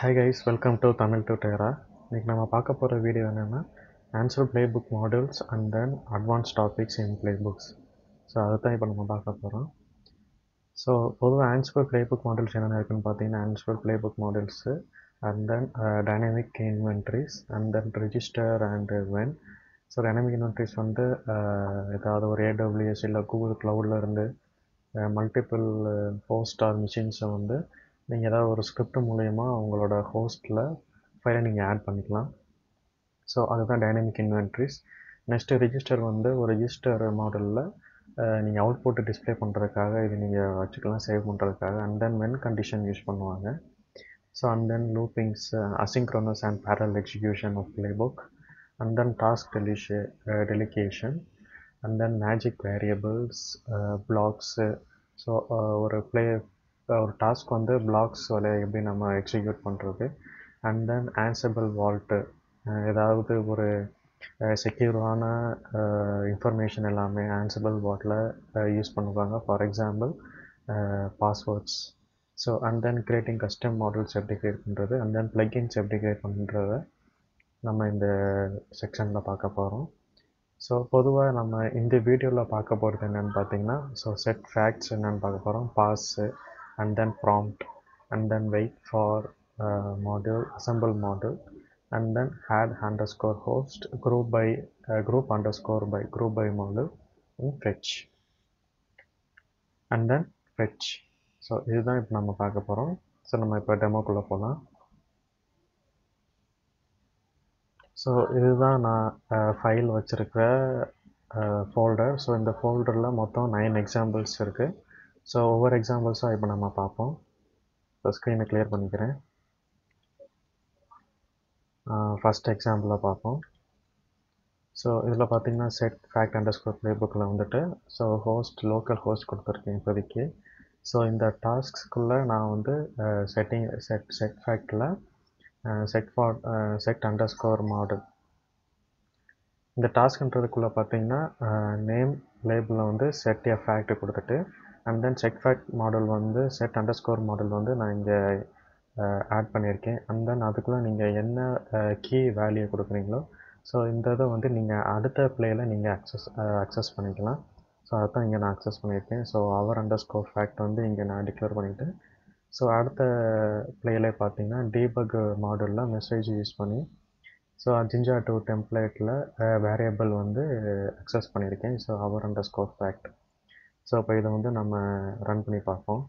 Hi guys welcome to Tamil டுட்டேரா இன்றைக்கி நம்ம பார்க்க போகிற வீடியோ என்னென்னா answer playbook models and then advance topics in playbook so அதை தான் இப்போ நம்ம பார்க்க போகிறோம் ஸோ பொதுவாக ஆன்சர் ப்ளே புக் மாடல்ஸ் என்னென்ன இருக்குன்னு பார்த்தீங்கன்னா answer playbook models and then dynamic inventories and then register and when so dynamic inventories வந்து uh, ஏதாவது ஒரு ஏடபிள்யூஎஸ் இல்லை கூகுள் க்ளவுடில் இருந்து மல்டிபிள் ஹோஸ்ட் ஆர் மிஷின்ஸை வந்து நீங்கள் ஏதாவது ஒரு ஸ்கிரிப்ட் மூலயமா உங்களோட ஹோஸ்ட்டில் ஃபைலை நீங்கள் ஆட் பண்ணிக்கலாம். ஸோ அதுதான் டைனமிக் இன்வென்ட்ரிஸ் நெக்ஸ்ட்டு ரிஜிஸ்டர் வந்து ஒரு ரிஜிஸ்டர் மாடலில் நீங்கள் அவுட்புட் டிஸ்ப்ளே பண்ணுறதுக்காக இது நீங்கள் வச்சுக்கலாம் சேவ் பண்ணுறதுக்காக and then when condition use பண்ணுவாங்க. So and then loopings asynchronous and parallel execution of playbook and then task டெலிஷே delegation and then magic variables blocks so ஒரு ப்ளே ஒரு டாஸ்க் வந்து பிளாக்ஸ் வழியாக எப்படி நம்ம எக்ஸிக்யூட் பண்ணுறது அண்ட் தென் ஆன்சபிள் வால்ட்டு ஏதாவது ஒரு செக்யூரான இன்ஃபர்மேஷன் எல்லாமே ஆன்சபிள் வாட்டில் யூஸ் பண்ணுவாங்க. For example passwords so and then creating custom models எப்படி கிரியேட் பண்ணுறது அண்ட் தென் ப்ளக்கின்ஸ் எப்படி கிரியேட் பண்ணுறத நம்ம இந்த செக்ஷனில் பார்க்க போகிறோம் ஸோ பொதுவாக நம்ம இந்த வீடியோவில் பார்க்க போகிறது என்னென்னு பார்த்தீங்கன்னா ஸோ செட் ஃபேக்ட்ஸ் என்னென்னு பார்க்க போகிறோம் pause and then prompt and then wait for uh, module assemble module and then add underscore host group by uh, group underscore by group by module in fetch and then fetch so இதுதான் இப்போ நம்ம பார்க்க போகிறோம் so நம்ம இப்போ டெமோக்குள்ளே போகலாம் so இதுதான் நான் ஃபைல் வச்சுருக்கிற ஃபோல்டர் ஸோ இந்த ஃபோல்டரில் மொத்தம் நைன் எக்ஸாம்பிள்ஸ் இருக்குது so ஒவ்வொரு எக்ஸாம்பிள்ஸாக இப்போ நம்ம பார்ப்போம். இப்போ ஸ்க்ரீனை கிளியர் பண்ணிக்கிறேன். ஃபஸ்ட் எக்ஸாம்பிளாக பார்ப்போம். ஸோ இதில் பார்த்தீங்கன்னா set fact underscore play புக்கில் வந்துட்டு ஸோ ஹோஸ்ட் லோக்கல் ஹோஸ்ட் கொடுத்துருக்கேன் இப்போதைக்கு. ஸோ இந்த டாஸ்க்குள்ளே நான் வந்து setting set set ஃபேக்டில் set for set underscore model இந்த டாஸ்க்ன்றதுக்குள்ளே பார்த்தீங்கன்னா நேம் லேபிளில் வந்து செட் எ ஃபேக்ட் கொடுத்துட்டு and then check fact model வந்து செட் அண்டர் ஸ்கோர் மாடல் வந்து நான் இங்கே ஆட் பண்ணியிருக்கேன். அண்ட் தென் அதுக்குள்ளே நீங்கள் என்ன கீ வேல்யூ கொடுக்குறீங்களோ ஸோ இந்த இதை வந்து நீங்கள் அடுத்த பிளேயில் நீங்கள் அக்சஸ் அக்சஸ் பண்ணிக்கலாம். ஸோ அதுதான் இங்கே நான் அக்சஸ் பண்ணியிருக்கேன். ஸோ அவர் அண்டர் ஸ்கோர் ஃபேக்ட் வந்து இங்கே நான் டிக்ளேர் பண்ணிவிட்டு ஸோ அடுத்த ப்ளேயில் பார்த்தீங்கன்னா டீபக் மாடலில் மெசேஜ் யூஸ் பண்ணி ஸோ ஜிஞ்சா டூ டெம்ப்ளேட்டில் வேரியபிள் வந்து அக்சஸ் பண்ணியிருக்கேன். So our underscore fact so அப்போ இதை வந்து நம்ம ரன் பண்ணி பார்ப்போம்.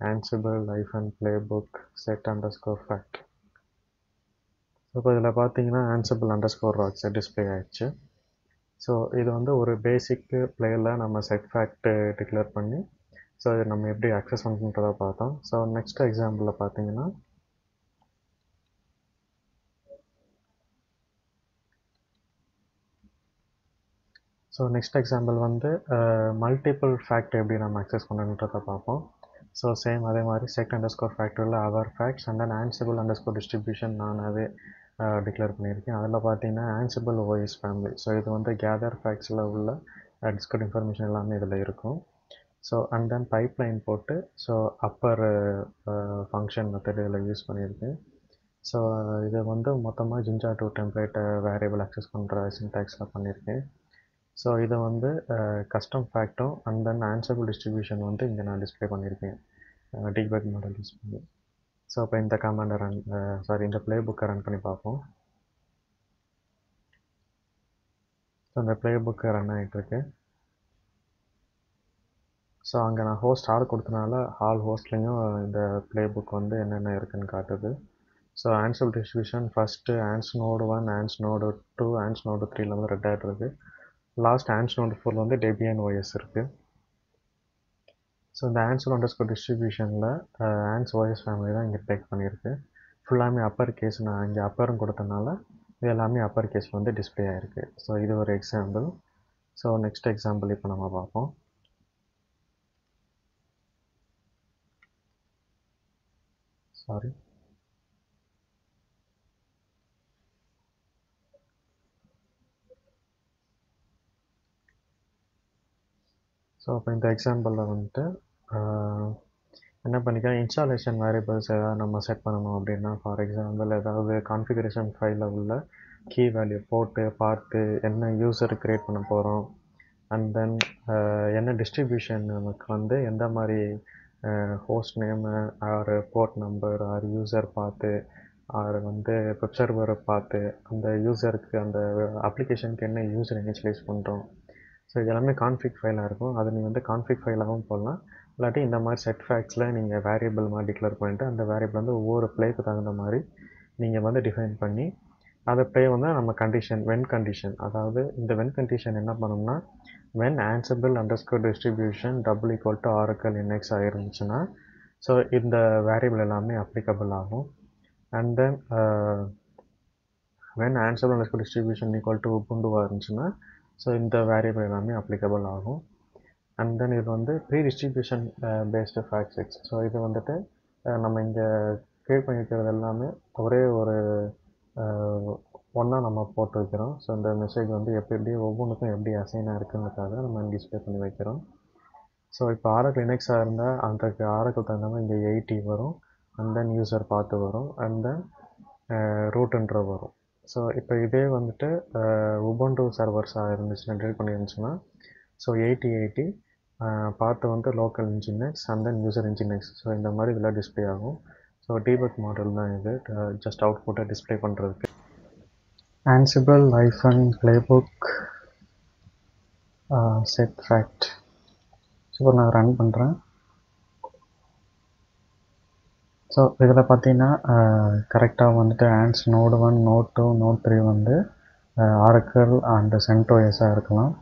Ansible life and playbook set underscore fact so இப்போ இதில் பார்த்தீங்கன்னா Ansible underscore rocks display ஆயிடுச்சு. ஸோ இது வந்து ஒரு பேசிக் பிளேயில் நம்ம செட் ஃபேக்ட் டிக்ளேர் பண்ணி ஸோ இது நம்ம எப்படி அக்சஸ் பண்ணுறதா பார்த்தோம். ஸோ நெக்ஸ்ட் எக்ஸாம்பிளில் பார்த்தீங்கன்னா ஸோ நெக்ஸ்ட் எக்ஸாம்பிள் வந்து மல்டிபிள் ஃபேக்ட் எப்படி நம்ம அக்சஸ் பண்ணணுன்றதை பார்ப்போம். ஸோ சேம் அதே மாதிரி check underscore ஃபேக்டரியில் our facts and then Ansible underscore distribution நான் அது டிக்ளேர் பண்ணியிருக்கேன். அதில் பார்த்தீங்கன்னா ஆன்சிபிள் ஓஎஸ் ஃபேமிலி ஸோ இது வந்து கேதர் ஃபேக்ட்ஸில் உள்ள டிஸ்கட் இன்ஃபர்மேஷன் எல்லாமே இதில் இருக்கும். So and then pipeline போட்டு ஸோ அப்பர் ஃபங்க்ஷன் மெத்தட் இதில் யூஸ் பண்ணியிருக்கேன். ஸோ இது வந்து மொத்தமாக ஜிஞ்சா டூ டெம்ப்ளேட்டை வேரியபிள் அக்சஸ் பண்ணுற சின்டாக்ஸில் பண்ணியிருக்கேன். ஸோ இதை வந்து கஸ்டம் ஃபேக்டும் அண்ட் தென் ஆன்சபிள் டிஸ்ட்ரிபியூஷன் வந்து இங்கே நான் டிஸ்பிளே பண்ணியிருக்கேன். டிக்பேக் மாடல் யூஸ் பண்ணி. ஸோ இப்போ இந்த கமாண்டை ரன் சாரி இந்த ப்ளே புக்கை ரன் பண்ணி பார்ப்போம். ஸோ இந்த ப்ளே புக்கு ரன் ஆகிட்டுருக்கு ஸோ அங்கே நான் ஹோஸ்ட் ஆள் கொடுத்தனால ஹால் ஹோஸ்ட்லேயும் இந்த ப்ளே புக் வந்து என்னென்ன இருக்குதுன்னு காட்டுது. So Ansible distribution first ans node one ans node two ans node த்ரீல வந்து ரெட் ஆகிட்டு இருக்குது லாஸ்ட் ஆன்ஸ் நோட் ஃபோரில் வந்து டெபியன் ஓஎஸ் இருக்குது ஸோ இந்த ஆன்சர் அண்டர் ஸ்கோர் டிஸ்ட்ரிபியூஷனில் ஆன்ஸ் ஓஎஸ் ஃபேமிலி தான் இங்கே டேக் பண்ணியிருக்கு. ஃபுல்லாமே அப்பர் கேஸ் நான் இங்கே அப்பரும் கொடுத்தனால இது எல்லாமே அப்பர் கேஸில் வந்து டிஸ்பிளே ஆகிருக்கு ஸோ இது ஒரு எக்ஸாம்பிள் ஸோ நெக்ஸ்ட் எக்ஸாம்பிள் இப்போ நம்ம பார்ப்போம். சாரி ஸோ அப்போ இந்த எக்ஸாம்பிளில் வந்துட்டு என்ன பண்ணிக்கலாம்? இன்ஸ்டாலேஷன் வேரியபிள்ஸ் ஏதாவது நம்ம செட் பண்ணணும் அப்படின்னா ஃபார் எக்ஸாம்பிள் ஏதாவது கான்ஃபிகரேஷன் ஃபைலில் உள்ள கீ வேல்யூ போட்டு பார்த்து என்ன யூஸர் க்ரியேட் பண்ண போகிறோம் அண்ட் தென் என்ன டிஸ்ட்ரிபியூஷன் நமக்கு வந்து எந்த மாதிரி host name or port number or user பார்த்து ஆர் வந்து வெப் சர்வரை பார்த்து அந்த யூசருக்கு அந்த அப்ளிகேஷனுக்கு என்ன யூசர் இனிஷியலைஸ் பண்ணுறோம் ஸோ இது எல்லாமே கான்ஃபிக் ஃபைலாக இருக்கும். அது நீங்கள் வந்து கான்ஃபிக் ஃபைலாகவும் போடலாம். இல்லாட்டி இந்த மாதிரி செட் ஃபேக்ஸில் நீங்கள் வேரியபிள் மாதிரி டிக்ளேர் பண்ணிட்டு அந்த வேரியபிள் வந்து ஒவ்வொரு ப்ளேக்கு தகுந்த மாதிரி நீங்கள் வந்து டிஃபைன் பண்ணி அதை ப்ளே வந்து நம்ம கண்டிஷன் வென் கண்டிஷன் அதாவது இந்த வென் கண்டிஷன் என்ன பண்ணோம்னா when Ansible underscore distribution double equal to Oracle இன்எக்ஸ் ஆகிருந்துச்சுன்னா ஸோ இந்த வேரியபிள் எல்லாமே அப்ளிகபிள் ஆகும். And then when Ansible underscore distribution equal to உப்புண்டுவாக இருந்துச்சுன்னா ஸோ இந்த வேரியபிள் எல்லாமே அப்ளிகபிள் ஆகும். அண்ட் தென் இது வந்து pre distribution based facts so இது வந்துட்டு uh, நம்ம இங்கே க்ரியேட் பண்ணியிருக்கிறது எல்லாமே ஒரே ஒரு uh, ஒன்றா நம்ம போட்டு வைக்கிறோம் ஸோ இந்த மெசேஜ் வந்து எப்படி எப்படி ஒவ்வொன்றுக்கும் எப்படி அசைனாக இருக்குங்கிறதுக்காக நம்ம டிஸ்பிளே பண்ணி வைக்கிறோம். ஸோ இப்போ ஆரக்கிள் இனெக்ஸாக இருந்தால் அந்த ஆரக்கிள் தகுந்த மாதிரி இங்கே எயிட்டி வரும். அண்ட் தென் யூசர் பார்த்து வரும். அண்ட் தென் ரூட்டுன்ற வரும். ஸோ இப்போ இதே வந்துட்டு உபண்டோ சர்வர்ஸாக இருந்துச்சுன்னா ட்ரீட் பண்ணியிருந்துச்சுன்னா ஸோ எயிட்டி எயிட்டி பார்த்து வந்து local engineers and then user engineers so இந்த மாதிரி இதெல்லாம் டிஸ்பிளே ஆகும். ஸோ டீபக் மாடல் தான் இது. ஜஸ்ட் அவுட்புட்டை டிஸ்பிளே பண்ணுறதுக்கு Ansible hyphen playbook set fact so நான் ரன் பண்ணுறேன் ஸோ இதில் பார்த்தீங்கன்னா கரெக்டாக வந்துட்டு ஆன்ஸ் node one node two node three வந்து ஆரக்கல் அண்ட் சென்டோஎஸாக இருக்கலாம்.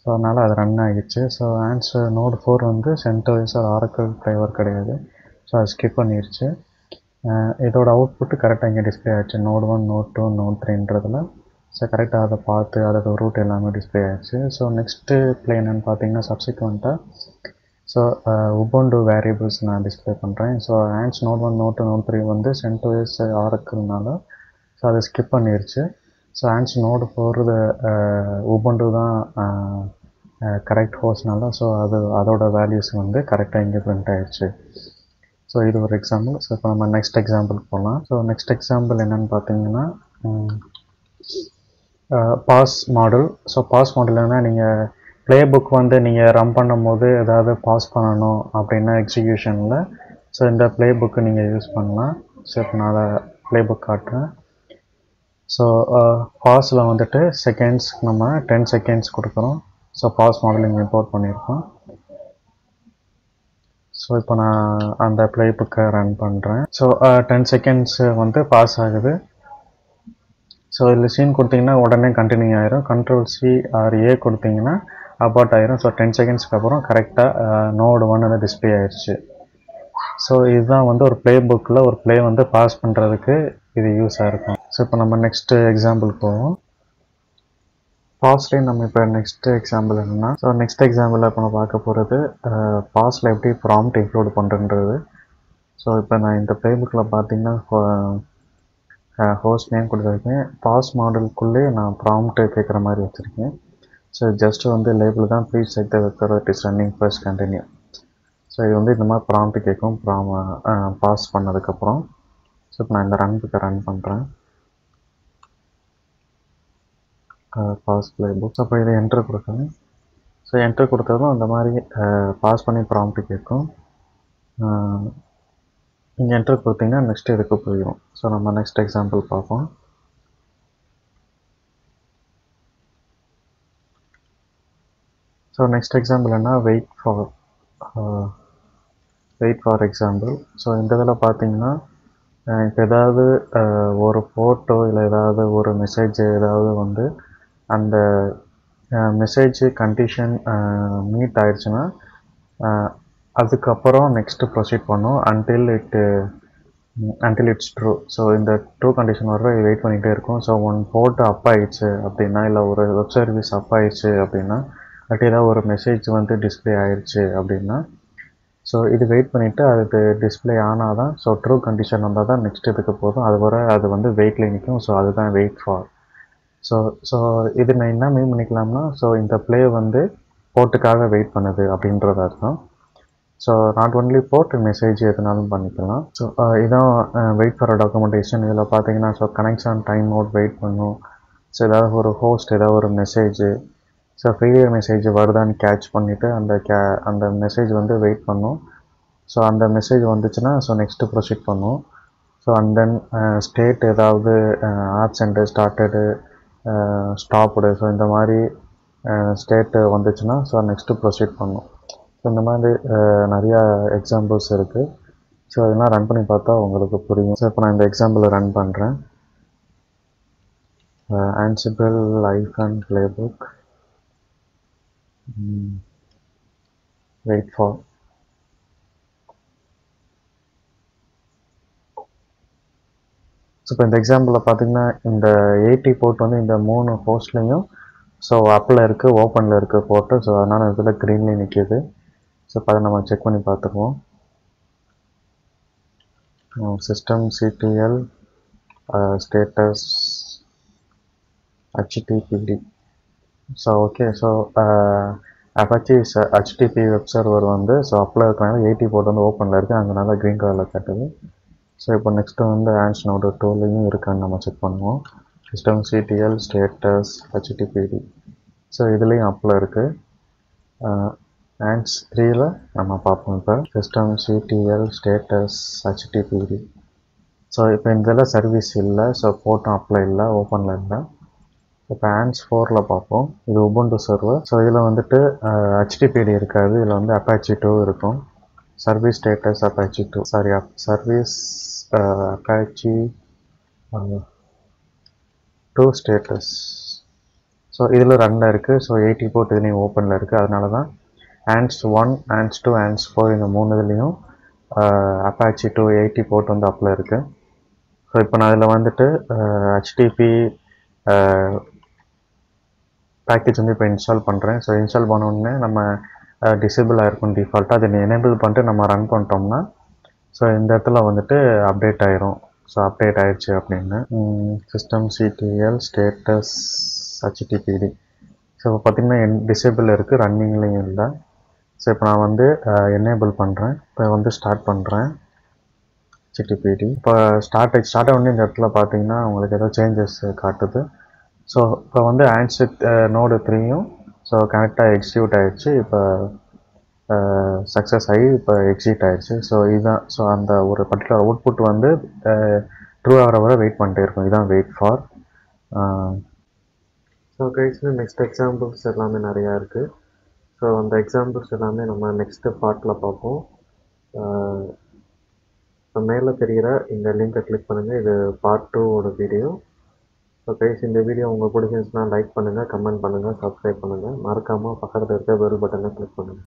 ஸோ அதனால் அது ரன் ஆகிடுச்சு. ஸோ ஆன்சர் நோடு ஃபோர் வந்து சென்டோஎஸ் ஆர் ஆரக்கல் ஃப்ளேவர் கிடையாது. ஸோ அது ஸ்கிப் பண்ணிடுச்சு இதோட அவுட்புட்டு கரெக்டாக இங்கே டிஸ்பிளே ஆகிடுச்சு node one node two node த்ரீன்றதில் so கரெக்டாக அதை பார்த்து அதோட ரூட் எல்லாமே டிஸ்பிளே ஆகிடுச்சு ஸோ நெக்ஸ்ட்டு ப்ளே என்னென்னு பார்த்தீங்கன்னா சப்சிக்வெண்ட்டாக ஸோ உபோண்டு வேரியபிள்ஸ் நான் டிஸ்பிளே பண்ணுறேன் so ans node one node two node three வந்து சென்டோஎஸ் ஆரக்கல்னால ஸோ அதை ஸ்கிப் பண்ணிடுச்சு ஸோ ஆன்ஸ் நோடு போகிறது உபண்டு uh, தான் கரெக்ட் ஹோஸ்னால ஸோ அது அதோட வேல்யூஸ் வந்து கரெக்டாக இங்கே பிரிண்ட் ஆயிடுச்சு ஸோ இது ஒரு எக்ஸாம்பிள் ஸோ இப்போ நம்ம நெக்ஸ்ட் எக்ஸாம்பிள் போகலாம் ஸோ நெக்ஸ்ட் எக்ஸாம்பிள் என்னென்னு பார்த்தீங்கன்னா பாஸ் மாடல் ஸோ பாஸ் மாடல்னா நீங்கள் ப்ளே புக் வந்து நீங்கள் ரன் பண்ணும்போது ஏதாவது பாஸ் பண்ணணும் அப்படின்னா எக்ஸிக்யூஷனில் ஸோ இந்த ப்ளே புக்கு நீங்கள் யூஸ் பண்ணலாம். ஸோ இப்போ நான் அதை ப்ளே புக் காட்டுறேன் ஸோ பாஸில் வந்துட்டு செகண்ட்ஸ் நம்ம டென் செகண்ட்ஸ் கொடுக்குறோம். ஸோ பாஸ் மாடலிங் இம்போர்ட் பண்ணியிருக்கோம். ஸோ இப்போ நான் அந்த ப்ளே புக்கை ரன் பண்ணுறேன் ஸோ டென் செகண்ட்ஸ் வந்து பாஸ் ஆகுது. ஸோ இதில் சீன் கொடுத்தீங்கன்னா உடனே கண்டினியூ ஆயிரும். கண்ட்ரோல் சி ஆர் ஏ கொடுத்தீங்கன்னா அபார்ட் ஆயிரும். ஸோ டென் செகண்ட்ஸ்க்கு அப்புறம் கரெக்டாக நோடு ஒன் வந்து டிஸ்பிளே ஆயிடுச்சு ஸோ இதுதான் வந்து ஒரு ப்ளே புக்கில் ஒரு ப்ளே வந்து பாஸ் பண்ணுறதுக்கு இது யூஸாக இருக்கும் ஸோ இப்போ நம்ம நெக்ஸ்ட்டு எக்ஸாம்பிள் போவோம். பாஸ்லேயே நம்ம இப்போ நெக்ஸ்ட் எக்ஸாம்பிள் என்னென்னா ஸோ நெக்ஸ்ட் எக்ஸாம்பிளில் இப்போ நம்ம பார்க்க போகிறது பாஸில் எப்படி ப்ராம்ப்ட் இன்க்ளூட் பண்ணுறன்றது ஸோ இப்போ நான் இந்த ப்ளே புக்கில் பார்த்தீங்கன்னா ஹோஸ்ட் நேம் கொடுத்துருக்கேன். பாஸ் மாடலுக்குள்ளே நான் ப்ராம்ட்டு கேட்குற மாதிரி வச்சுருக்கேன். ஸோ ஜஸ்ட் வந்து லேபிள் தான் please check the vector it is running first continue so இது வந்து இந்த மாதிரி ப்ராம்ப்ட் கேட்கும் ப்ராம் பாஸ் பண்ணதுக்கப்புறம் ஸோ இப்போ நான் இந்த ரன் புக்கை ரன் பண்ணுறேன் பாஸ் ப்ளே புக் அப்போ இதை என்ட்ரு கொடுக்கணும். ஸோ என்ட்ரு கொடுத்ததும் அந்த மாதிரி பாஸ் பண்ணி ப்ராம்ப்ட் கேட்கும். நீங்கள் என்ட்ரு கொடுத்தீங்கன்னா நெக்ஸ்ட் இதுக்கு போயிடும் ஸோ நம்ம நெக்ஸ்ட் எக்ஸாம்பிள் பார்ப்போம். ஸோ நெக்ஸ்ட் எக்ஸாம்பிள் என்ன? Wait for wait for example so இந்த இதில் பார்த்தீங்கன்னா இப்போ ஏதாவது ஒரு ஃபோட்டோ இல்லை ஏதாவது ஒரு மெசேஜ் ஏதாவது வந்து அந்த மெசேஜ் கண்டிஷன் மீட் ஆயிடுச்சுன்னா அதுக்கப்புறம் நெக்ஸ்ட்டு ப்ரொசீட் பண்ணும் until it until it's true so இந்த ட்ரூ கண்டிஷன் வர வெயிட் பண்ணிகிட்டே இருக்கும். ஸோ ஒன் போட்டு அப் ஆயிடுச்சு அப்படின்னா இல்லை ஒரு வெப் சர்வீஸ் அப் ஆயிடுச்சு அப்படின்னா கட் ஏதாவது ஒரு மெசேஜ் வந்து டிஸ்பிளே ஆயிடுச்சு அப்படின்னா ஸோ இது வெயிட் பண்ணிவிட்டு அதுக்கு டிஸ்பிளே ஆனால் தான் ஸோ ட்ரூ கண்டிஷன் வந்தால் தான் நெக்ஸ்ட் இதுக்கு போதும். அது வர அது வந்து வெயிட்டில் நிற்கும். ஸோ அதுதான் வெயிட் ஃபார் ஸோ ஸோ இது நான் என்ன மீன் பண்ணிக்கலாம்னா ஸோ இந்த ப்ளே வந்து போர்ட்டுக்காக வெயிட் பண்ணுது அப்படின்றது அர்த்தம். So not only port message எதுனாலும் பண்ணிக்கலாம். ஸோ இதான் வெயிட் ஃபார் டாக்குமெண்டேஷன் இதில் பார்த்தீங்கன்னா so connection time out wait பண்ணும். ஸோ ஏதாவது ஒரு ஹோஸ்ட் ஏதாவது ஒரு மெசேஜ் ஸோ ஃபெயிலியர் மெசேஜ் வருதான்னு கேட்ச் பண்ணிவிட்டு அந்த கே அந்த மெசேஜ் வந்து வெயிட் பண்ணும். ஸோ அந்த மெசேஜ் வந்துச்சுன்னா ஸோ நெக்ஸ்ட்டு ப்ரொசீட் பண்ணும். ஸோ அண்ட் தென் ஸ்டேட் ஏதாவது ஆப்சண்ட்டு ஸ்டார்டடு ஸ்டாப்டு ஸோ இந்த மாதிரி uh, ஸ்டேட்டு வந்துச்சுன்னா ஸோ நெக்ஸ்ட்டு ப்ரொசீட் பண்ணும். ஸோ இந்த மாதிரி uh, நிறையா எக்ஸாம்பிள்ஸ் இருக்குது ஸோ இதெல்லாம் ரன் பண்ணி பார்த்தா உங்களுக்கு புரியும். ஸோ இப்போ நான் இந்த எக்ஸாம்பிளை ரன் பண்ணுறேன் Ansible book playbook wait for so இப்போ இந்த எக்ஸாம்பிளில் பார்த்தீங்கன்னா இந்த எயிட்டி போர்ட் வந்து இந்த மூணு ஹோஸ்ட்லேயும் ஸோ அப்பில் இருக்குது ஓப்பனில் இருக்குது போர்ட்டு ஸோ அதனால் இதில் க்ரீன்லேயும் நிற்கிது ஸோ இப்போ அதை நம்ம செக் பண்ணி பார்த்துருவோம் system CTL status HTTPD so okay so Apache HTTP web server வந்து ஸோ அப்ளை இருக்கிறனால எயிட்டி போர்ட் வந்து ஓப்பனில் இருக்குது அதனால க்ரீன் கலரில் காட்டுது. ஸோ இப்போ நெக்ஸ்ட்டு வந்து ஆன்ஸ் நோடு டூலையும் இருக்கான்னு நம்ம செக் பண்ணுவோம். System CTL status HTTPD so இதுலேயும் அப்ளை இருக்குது ஆன்ஸ் த்ரீயில் நம்ம பார்ப்போம் இப்போ. System CTL status HTTPD so இப்போ இந்த சர்வீஸ் இல்லை. ஸோ ஃபோட்டோ அப்ளை இல்லை. ஓப்பனில் இல்லை. இப்போ ஆன்ஸ் ஃபோரில் பார்ப்போம். இது உபுண்டு சர்வர் ஸோ இதில் வந்துட்டு ஹெச்டிபிடி இருக்காது. இதில் வந்து அப்பாச்சி டூ இருக்கும். Service status Apache two sorry service Apache two status so இதில் ரன்னில் இருக்குது ஸோ எயிட்டி போர்ட் இதுலேயும் ஓப்பனில் இருக்குது அதனால தான் ans one ans two ans four இந்த மூணு இதுலேயும் அப்பாச்சி டூ எயிட்டி போர்ட் வந்து அப்பில் இருக்குது ஸோ இப்போ நான் அதில் வந்துட்டு ஹெச்டிபி பேக்கேஜ் வந்து இப்போ இன்ஸ்டால் பண்ணுறேன் ஸோ இன்ஸ்டால் பண்ணோடனே நம்ம டிசேபிள் ஆகிருக்கும் டிஃபால்ட்டாக அதை எனேபிள் பண்ணிட்டு நம்ம ரன் பண்ணிட்டோம்னா ஸோ இந்த இடத்துல வந்துட்டு அப்டேட் ஆயிரும். ஸோ அப்டேட் ஆயிடுச்சு அப்படின்னு. System CTL status HTTPD so இப்போ பார்த்திங்கன்னா என் டிசேபிள் இருக்குது ரன்னிங்லேயும் இல்லை. ஸோ இப்போ நான் வந்து எனேபிள் பண்ணுறேன் இப்போ வந்து ஸ்டார்ட் பண்ணுறேன் ஹச்டிபிடி இப்போ ஸ்டார்ட் ஸ்டார்ட் ஆகி இந்த இடத்துல பார்த்தீங்கன்னா உங்களுக்கு ஏதோ சேஞ்சஸ் காட்டுது. ஸோ இப்போ வந்து ஆன்சர் நோடு த்ரீயும் ஸோ கனெக்டாக எக்ஸிக்யூட் ஆகிடுச்சு இப்போ சக்ஸஸ் ஆகி இப்போ எக்ஸிட் ஆகிடுச்சு ஸோ இதுதான் ஸோ அந்த ஒரு பர்டிகுலர் அவுட்புட் வந்து uh, ட்ரூ ஆகிற வரை வெயிட் பண்ணிட்டே இருக்கும். இதுதான் வெயிட் ஃபார் ஸோ கைஸ்னு நெக்ஸ்ட் எக்ஸாம்பிள்ஸ் எல்லாமே நிறையா இருக்குது ஸோ அந்த எக்ஸாம்பிள்ஸ் எல்லாமே நம்ம நெக்ஸ்ட்டு பார்ட்டில் பார்ப்போம். Uh, மேலே தெரிகிற இந்த லிங்கை கிளிக் பண்ணுங்கள் இது பார்ட் டூவோட வீடியோ ஸோ கைஸ் இந்த வீடியோ உங்களுக்கு பிடிச்சிருந்துச்சுன்னா லைக் பண்ணுங்கள் கமெண்ட் பண்ணுங்கள் சப்ஸ்கிரைப் பண்ணுங்கள் மறக்காமல் பக்கத்தில் இருக்க பெல் பட்டனை கிளிக் பண்ணுங்கள்